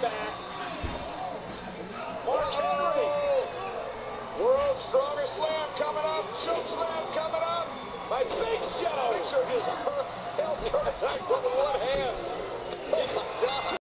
back. Mark Henry. World's strongest slam coming up. Choke slam coming up. My big show. Big show just held Curtis Axel